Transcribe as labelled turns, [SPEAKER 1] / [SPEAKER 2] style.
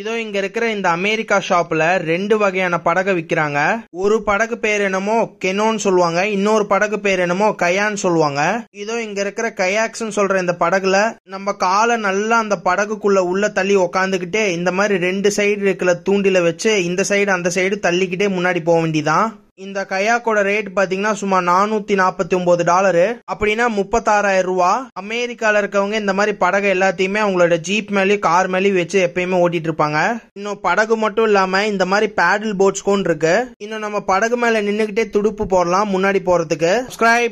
[SPEAKER 1] இதோ இங்க இருக்கிற இந்த அமெரிக்கா ஷாப்ல ரெண்டு வகையான படகு விக்கிறாங்க. ஒரு படகு பேர் என்னமோ கெனோன்னு சொல்லுவாங்க. இன்னொரு படகு பேர் என்னமோ கயான்னு சொல்லுவாங்க. இதோ இங்க இருக்கிற கயாக்ஸ் சொல்ற இந்த படகுல நம்ம காலை நல்லா அந்த படகுக்குள்ள உள்ள தள்ளி உக்காந்துக்கிட்டே இந்த மாதிரி ரெண்டு சைடு இருக்கிற தூண்டில வச்சு இந்த சைடு அந்த சைடு தள்ளிக்கிட்டே முன்னாடி போக வேண்டியதான் இந்த கயாக்கோட ரேட் பாத்தீங்கன்னா சுமார் நானூத்தி நாற்பத்தி ஒன்பது டாலரு அப்படின்னா முப்பத்தாறாயிரம் ரூபா. அமெரிக்கால இருக்கவங்க இந்த மாதிரி படகு எல்லாத்தையுமே அவங்களோட ஜீப் மேலேயும் கார் மேலேயும் வச்சு எப்பயுமே ஓட்டிட்டு இருப்பாங்க. இன்னும் படகு மட்டும் இல்லாம இந்த மாதிரி பேடல் போட்ஸ் இருக்கு. இன்னும் நம்ம படகு மேல நின்னுகிட்டே துடுப்பு போடலாம் முன்னாடி போறதுக்கு. சப்ஸ்கிரைப்